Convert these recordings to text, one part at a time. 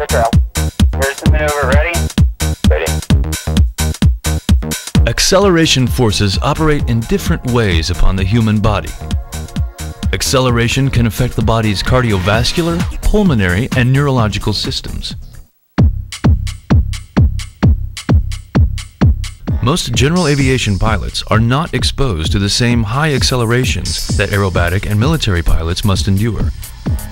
the trail. Here's the maneuver. Ready? Ready. Acceleration forces operate in different ways upon the human body. Acceleration can affect the body's cardiovascular, pulmonary, and neurological systems. Most general aviation pilots are not exposed to the same high accelerations that aerobatic and military pilots must endure.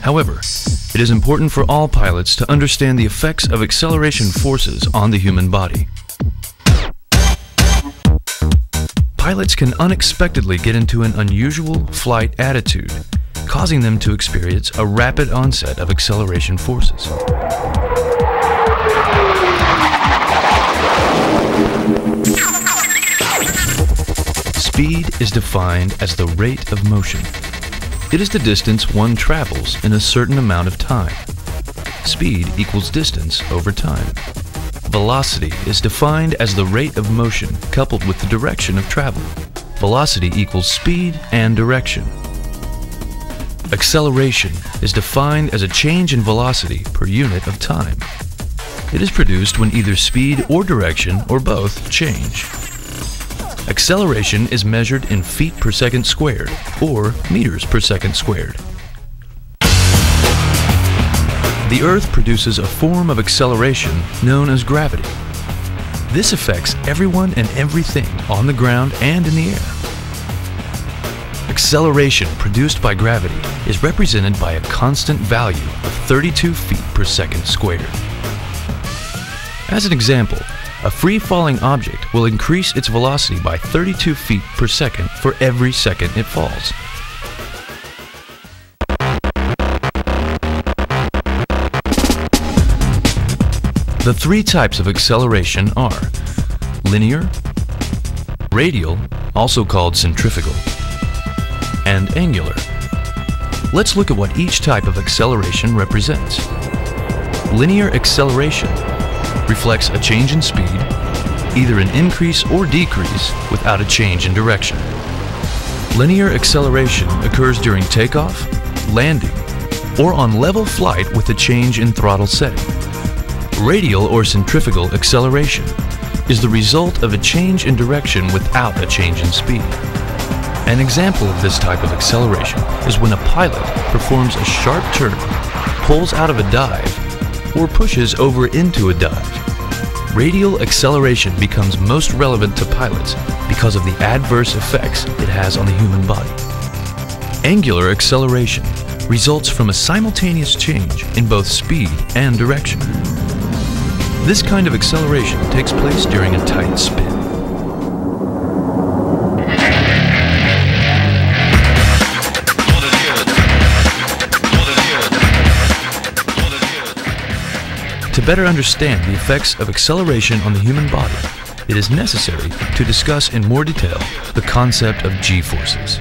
However, it is important for all pilots to understand the effects of acceleration forces on the human body. Pilots can unexpectedly get into an unusual flight attitude, causing them to experience a rapid onset of acceleration forces. Speed is defined as the rate of motion. It is the distance one travels in a certain amount of time. Speed equals distance over time. Velocity is defined as the rate of motion coupled with the direction of travel. Velocity equals speed and direction. Acceleration is defined as a change in velocity per unit of time. It is produced when either speed or direction or both change. Acceleration is measured in feet per second squared or meters per second squared. The Earth produces a form of acceleration known as gravity. This affects everyone and everything on the ground and in the air. Acceleration produced by gravity is represented by a constant value of 32 feet per second squared. As an example, a free-falling object will increase its velocity by 32 feet per second for every second it falls. The three types of acceleration are linear, radial, also called centrifugal, and angular. Let's look at what each type of acceleration represents. Linear acceleration reflects a change in speed, either an increase or decrease without a change in direction. Linear acceleration occurs during takeoff, landing, or on level flight with a change in throttle setting. Radial or centrifugal acceleration is the result of a change in direction without a change in speed. An example of this type of acceleration is when a pilot performs a sharp turn, pulls out of a dive, or pushes over into a dive. Radial acceleration becomes most relevant to pilots because of the adverse effects it has on the human body. Angular acceleration results from a simultaneous change in both speed and direction. This kind of acceleration takes place during a tight spin. Better understand the effects of acceleration on the human body, it is necessary to discuss in more detail the concept of g-forces.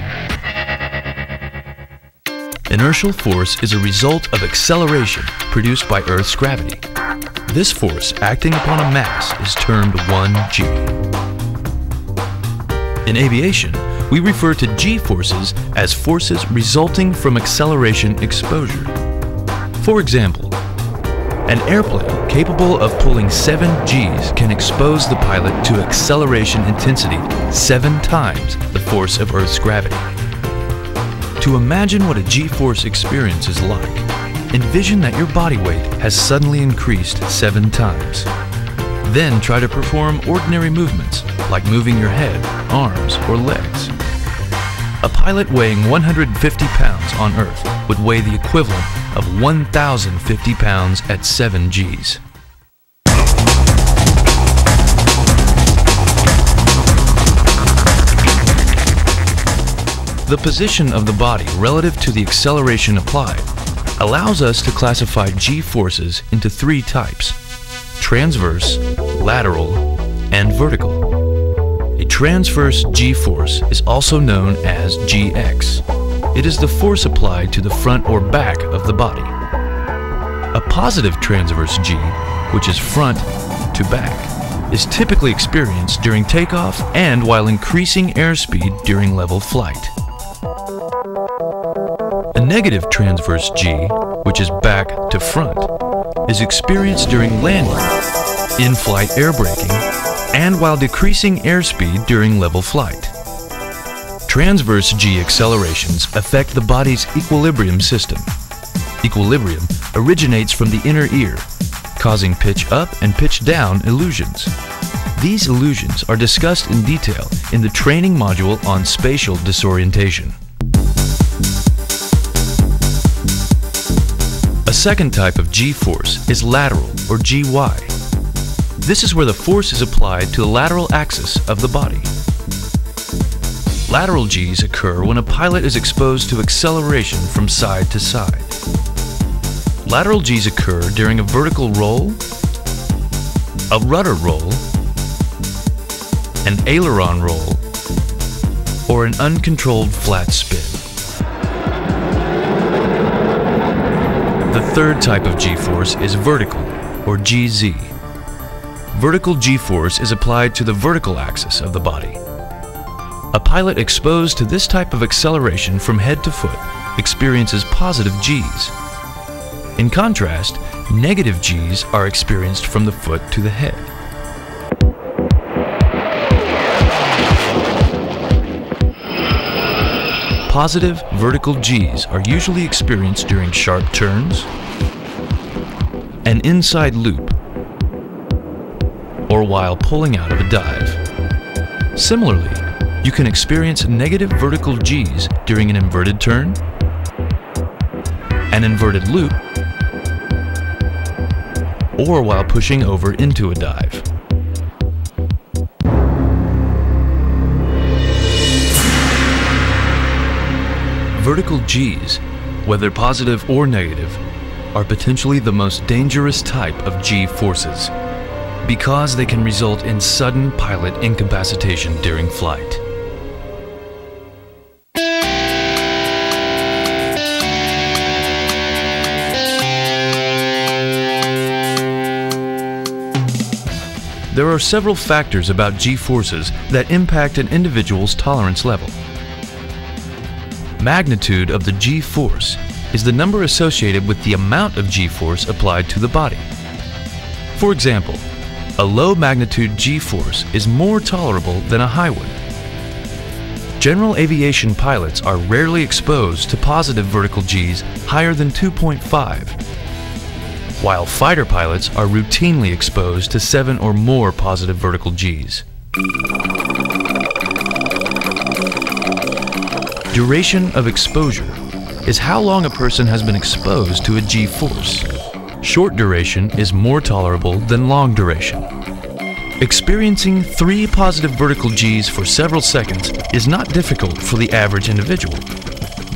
Inertial force is a result of acceleration produced by Earth's gravity. This force acting upon a mass is termed 1g. In aviation, we refer to g-forces as forces resulting from acceleration exposure. For example, an airplane capable of pulling 7 Gs can expose the pilot to acceleration intensity 7 times the force of Earth's gravity. To imagine what a G-force experience is like, envision that your body weight has suddenly increased 7 times. Then try to perform ordinary movements like moving your head, arms, or legs. A pilot weighing 150 pounds on Earth would weigh the equivalent of 1,050 pounds at 7 Gs. The position of the body relative to the acceleration applied allows us to classify g-forces into three types, transverse, lateral, and vertical. A transverse g-force is also known as gx. It is the force applied to the front or back of the body. A positive transverse g, which is front to back, is typically experienced during takeoff and while increasing airspeed during level flight. A negative transverse G, which is back to front, is experienced during landing, in-flight air braking, and while decreasing airspeed during level flight. Transverse G accelerations affect the body's equilibrium system. Equilibrium originates from the inner ear, causing pitch up and pitch down illusions. These illusions are discussed in detail in the training module on spatial disorientation. A second type of G-force is lateral or GY. This is where the force is applied to the lateral axis of the body. Lateral Gs occur when a pilot is exposed to acceleration from side to side. Lateral Gs occur during a vertical roll, a rudder roll, an aileron roll, or an uncontrolled flat spin. The third type of G-force is vertical, or GZ. Vertical G-force is applied to the vertical axis of the body. A pilot exposed to this type of acceleration from head to foot experiences positive Gs. In contrast, negative Gs are experienced from the foot to the head. Positive vertical Gs are usually experienced during sharp turns, an inside loop, or while pulling out of a dive. Similarly, you can experience negative vertical Gs during an inverted turn, an inverted loop, or while pushing over into a dive. Vertical Gs, whether positive or negative, are potentially the most dangerous type of G forces because they can result in sudden pilot incapacitation during flight. There are several factors about G-forces that impact an individual's tolerance level. Magnitude of the G-force is the number associated with the amount of G-force applied to the body. For example, a low magnitude G-force is more tolerable than a high one. General aviation pilots are rarely exposed to positive vertical Gs higher than 2.5 while fighter pilots are routinely exposed to 7 or more positive vertical Gs. Duration of exposure is how long a person has been exposed to a G-force. Short duration is more tolerable than long duration. Experiencing three positive vertical Gs for several seconds is not difficult for the average individual,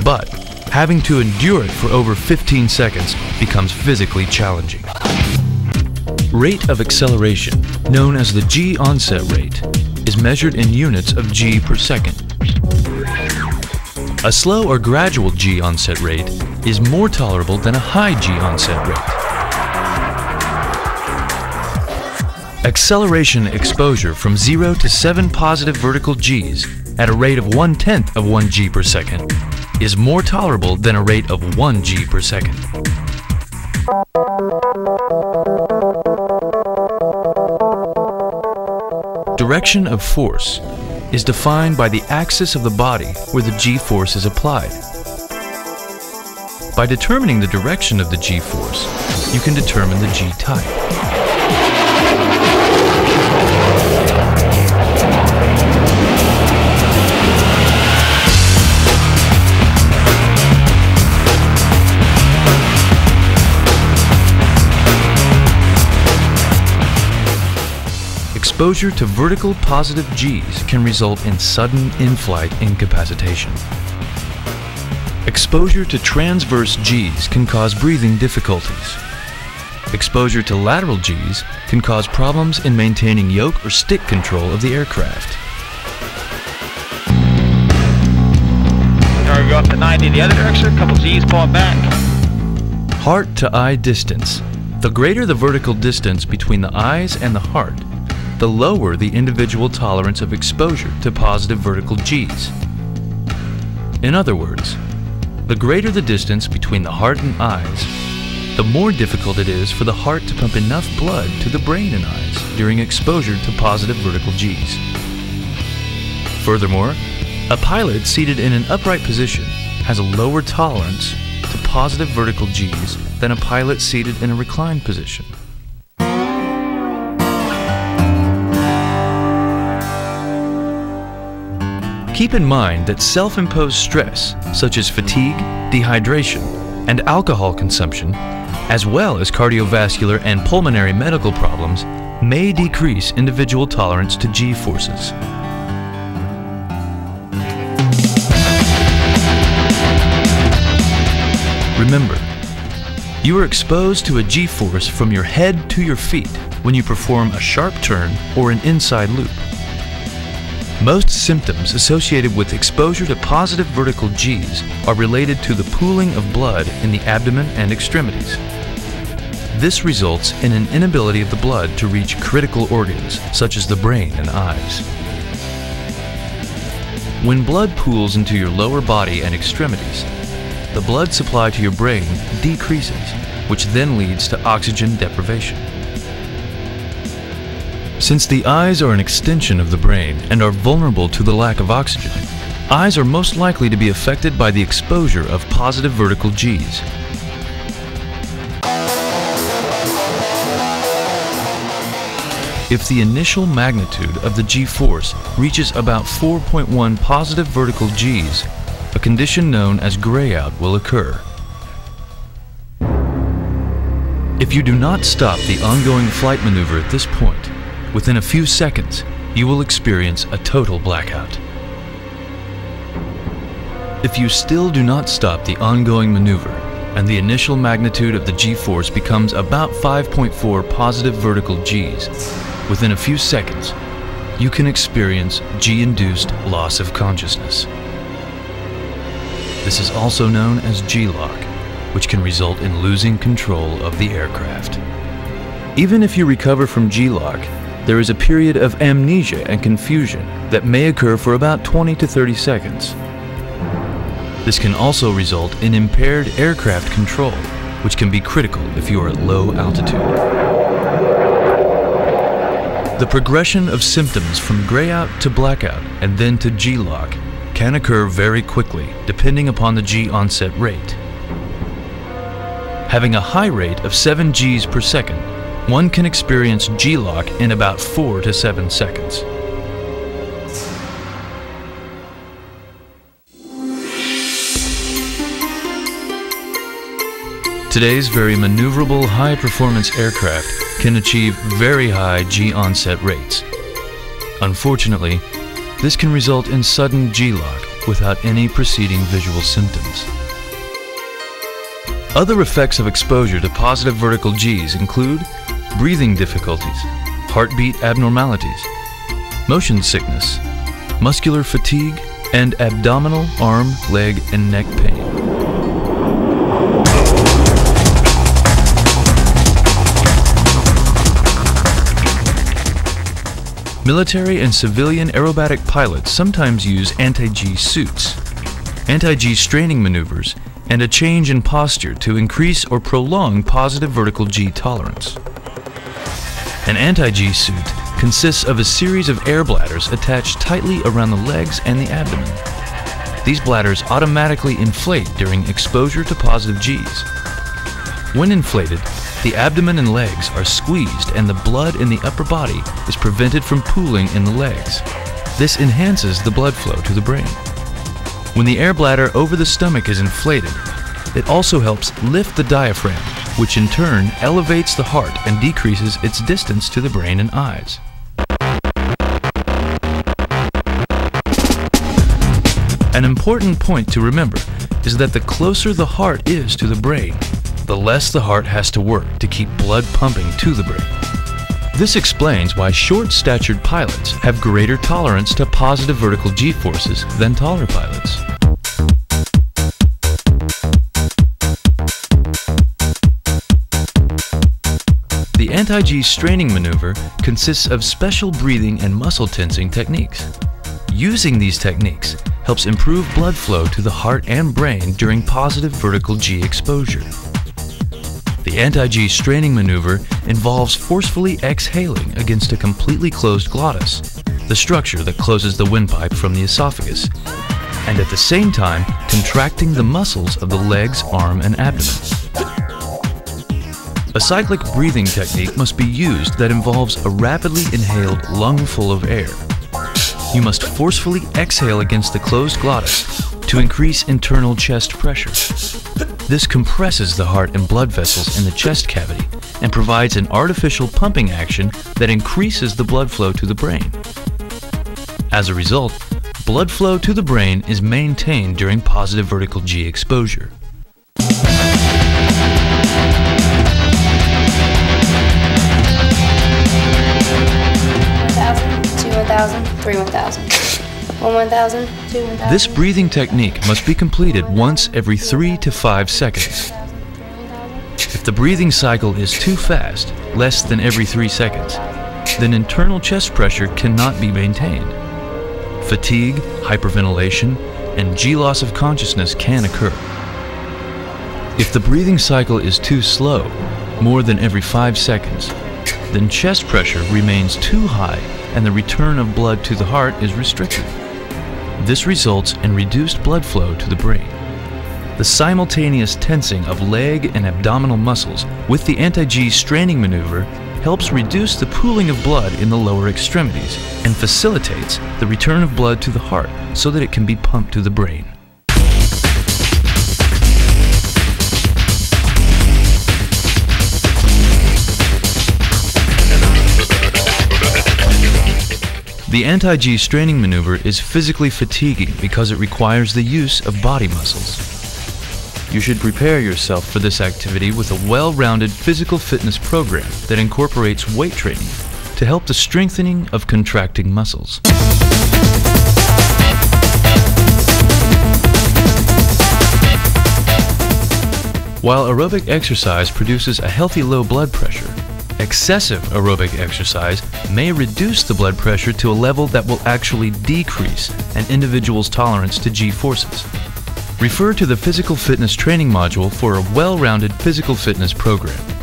but having to endure it for over 15 seconds becomes physically challenging. Rate of acceleration, known as the G onset rate, is measured in units of G per second. A slow or gradual G onset rate is more tolerable than a high G onset rate. Acceleration exposure from 0 to 7 positive vertical Gs at a rate of 1 tenth of 1 G per second is more tolerable than a rate of 1 G per second. Direction of force is defined by the axis of the body where the G-force is applied. By determining the direction of the G-force, you can determine the G-type. Exposure to vertical positive Gs can result in sudden in-flight incapacitation. Exposure to transverse Gs can cause breathing difficulties. Exposure to lateral Gs can cause problems in maintaining yoke or stick control of the aircraft. Now we go up to 90 in the other direction, a couple G's pulling back. Heart to eye distance. The greater the vertical distance between the eyes and the heart, the lower the individual tolerance of exposure to positive vertical Gs. In other words, the greater the distance between the heart and eyes, the more difficult it is for the heart to pump enough blood to the brain and eyes during exposure to positive vertical Gs. Furthermore, a pilot seated in an upright position has a lower tolerance to positive vertical Gs than a pilot seated in a reclined position. Keep in mind that self imposed stress, such as fatigue, dehydration, and alcohol consumption, as well as cardiovascular and pulmonary medical problems, may decrease individual tolerance to G forces. Remember, you are exposed to a G force from your head to your feet when you perform a sharp turn or an inside loop. Most symptoms associated with exposure to positive vertical Gs are related to the pooling of blood in the abdomen and extremities. This results in an inability of the blood to reach critical organs such as the brain and eyes. When blood pools into your lower body and extremities, the blood supply to your brain decreases, which then leads to oxygen deprivation. Since the eyes are an extension of the brain and are vulnerable to the lack of oxygen, eyes are most likely to be affected by the exposure of positive vertical Gs. If the initial magnitude of the G force reaches about 4.1 positive vertical Gs, a condition known as grayout will occur. If you do not stop the ongoing flight maneuver at this point, Within a few seconds, you will experience a total blackout. If you still do not stop the ongoing maneuver, and the initial magnitude of the g-force becomes about 5.4 positive vertical g's, within a few seconds, you can experience G-induced loss of consciousness. This is also known as G-LOC, which can result in losing control of the aircraft. Even if you recover from G-LOC, there is a period of amnesia and confusion that may occur for about 20 to 30 seconds. This can also result in impaired aircraft control, which can be critical if you are at low altitude. The progression of symptoms from grayout to blackout and then to G-LOC can occur very quickly depending upon the G onset rate. Having a high rate of 7 Gs per second one can experience G-LOC in about 4 to 7 seconds. Today's very maneuverable high-performance aircraft can achieve very high G-onset rates. Unfortunately, this can result in sudden G-lock without any preceding visual symptoms. Other effects of exposure to positive vertical Gs include breathing difficulties, heartbeat abnormalities, motion sickness, muscular fatigue, and abdominal, arm, leg, and neck pain. Military and civilian aerobatic pilots sometimes use anti-G suits, anti-G straining maneuvers, and a change in posture to increase or prolong positive vertical G tolerance. An anti-G suit consists of a series of air bladders attached tightly around the legs and the abdomen. These bladders automatically inflate during exposure to positive Gs. When inflated, the abdomen and legs are squeezed and the blood in the upper body is prevented from pooling in the legs. This enhances the blood flow to the brain. When the air bladder over the stomach is inflated, it also helps lift the diaphragm which in turn elevates the heart and decreases its distance to the brain and eyes. An important point to remember is that the closer the heart is to the brain, the less the heart has to work to keep blood pumping to the brain. This explains why short-statured pilots have greater tolerance to positive vertical g-forces than taller pilots. The anti-G straining maneuver consists of special breathing and muscle tensing techniques. Using these techniques helps improve blood flow to the heart and brain during positive vertical G exposure. The anti-G straining maneuver involves forcefully exhaling against a completely closed glottis, the structure that closes the windpipe from the esophagus, and at the same time contracting the muscles of the legs, arm, and abdomen. A cyclic breathing technique must be used that involves a rapidly inhaled lung full of air. You must forcefully exhale against the closed glottis to increase internal chest pressure. This compresses the heart and blood vessels in the chest cavity and provides an artificial pumping action that increases the blood flow to the brain. As a result, blood flow to the brain is maintained during positive vertical G exposure. Three 1,000. One 1,000, two 1,000. This breathing technique must be completed once every 3 to 5 seconds. If the breathing cycle is too fast, less than every 3 seconds, then internal chest pressure cannot be maintained. Fatigue, hyperventilation, and G loss of consciousness can occur. If the breathing cycle is too slow, more than every 5 seconds, then chest pressure remains too high and the return of blood to the heart is restricted. This results in reduced blood flow to the brain. The simultaneous tensing of leg and abdominal muscles with the anti-G straining maneuver helps reduce the pooling of blood in the lower extremities and facilitates the return of blood to the heart so that it can be pumped to the brain. The anti-G straining maneuver is physically fatiguing because it requires the use of body muscles. You should prepare yourself for this activity with a well-rounded physical fitness program that incorporates weight training to help the strengthening of contracting muscles. While aerobic exercise produces a healthy low blood pressure, Excessive aerobic exercise may reduce the blood pressure to a level that will actually decrease an individual's tolerance to G forces. Refer to the Physical Fitness Training module for a well-rounded physical fitness program.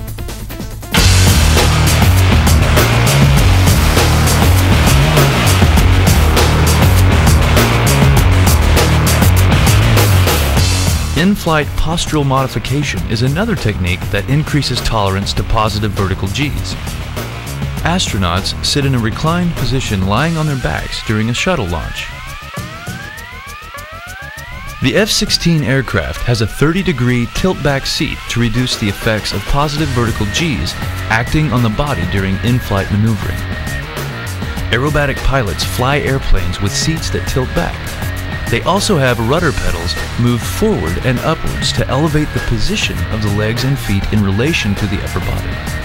In-flight postural modification is another technique that increases tolerance to positive vertical Gs. Astronauts sit in a reclined position lying on their backs during a shuttle launch. The F-16 aircraft has a 30-degree tilt-back seat to reduce the effects of positive vertical Gs acting on the body during in-flight maneuvering. Aerobatic pilots fly airplanes with seats that tilt back, they also have rudder pedals moved forward and upwards to elevate the position of the legs and feet in relation to the upper body.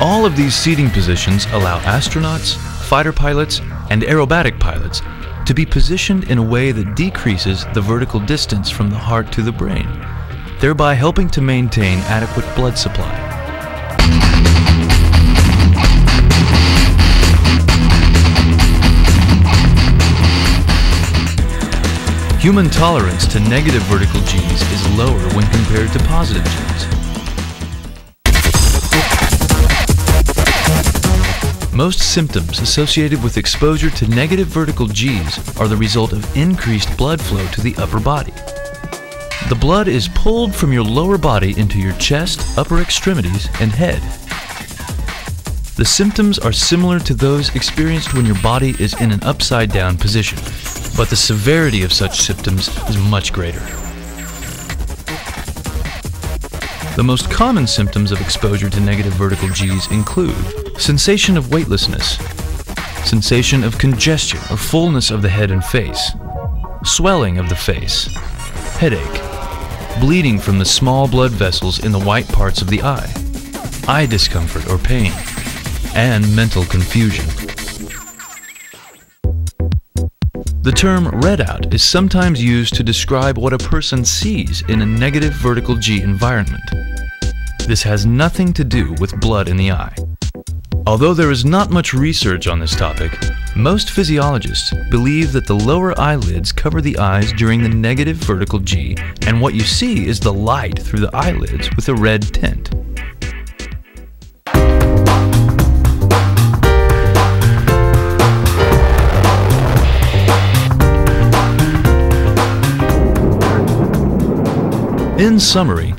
All of these seating positions allow astronauts, fighter pilots, and aerobatic pilots to be positioned in a way that decreases the vertical distance from the heart to the brain, thereby helping to maintain adequate blood supply. Human tolerance to negative vertical Gs is lower when compared to positive Gs. Most symptoms associated with exposure to negative vertical Gs are the result of increased blood flow to the upper body. The blood is pulled from your lower body into your chest, upper extremities, and head. The symptoms are similar to those experienced when your body is in an upside down position but the severity of such symptoms is much greater. The most common symptoms of exposure to negative vertical Gs include sensation of weightlessness, sensation of congestion or fullness of the head and face, swelling of the face, headache, bleeding from the small blood vessels in the white parts of the eye, eye discomfort or pain, and mental confusion. The term redout is sometimes used to describe what a person sees in a negative vertical G environment. This has nothing to do with blood in the eye. Although there is not much research on this topic, Most physiologists believe that the lower eyelids cover the eyes during the negative vertical G, and what you see is the light through the eyelids with a red tint. In summary,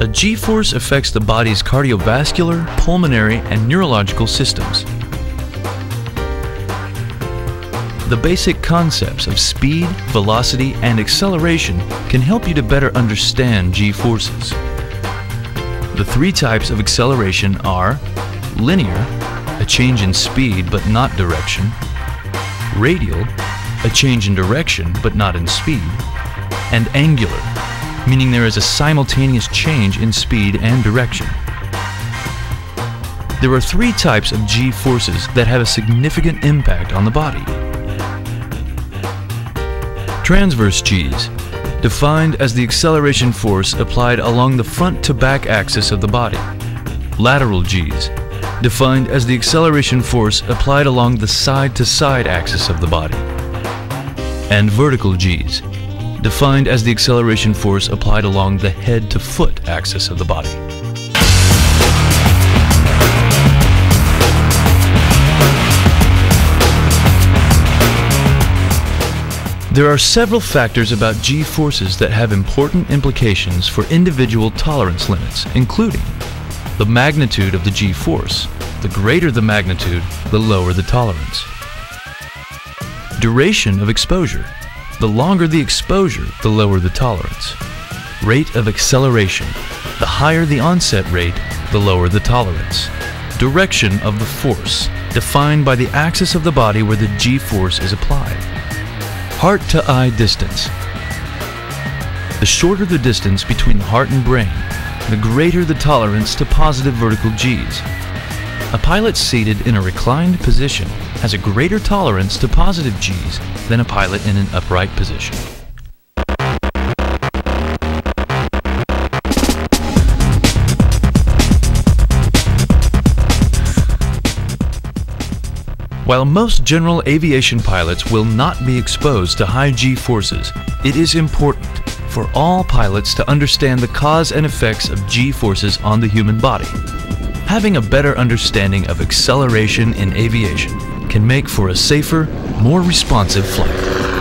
a G-force affects the body's cardiovascular, pulmonary, and neurological systems. The basic concepts of speed, velocity, and acceleration can help you to better understand G-forces. The three types of acceleration are linear, a change in speed but not direction, radial, a change in direction but not in speed, and angular, meaning there is a simultaneous change in speed and direction. There are three types of G forces that have a significant impact on the body. Transverse Gs, defined as the acceleration force applied along the front to back axis of the body. Lateral Gs, defined as the acceleration force applied along the side to side axis of the body. And vertical Gs, defined as the acceleration force applied along the head to foot axis of the body. There are several factors about G forces that have important implications for individual tolerance limits, including the magnitude of the G force. The greater the magnitude, the lower the tolerance. Duration of exposure. The longer the exposure, the lower the tolerance. Rate of acceleration. The higher the onset rate, the lower the tolerance. Direction of the force, defined by the axis of the body where the G-force is applied. Heart to eye distance. The shorter the distance between the heart and brain, the greater the tolerance to positive vertical Gs. A pilot seated in a reclined position has a greater tolerance to positive Gs than a pilot in an upright position. While most general aviation pilots will not be exposed to high G forces, it is important for all pilots to understand the cause and effects of G forces on the human body. Having a better understanding of acceleration in aviation can make for a safer, more responsive flight.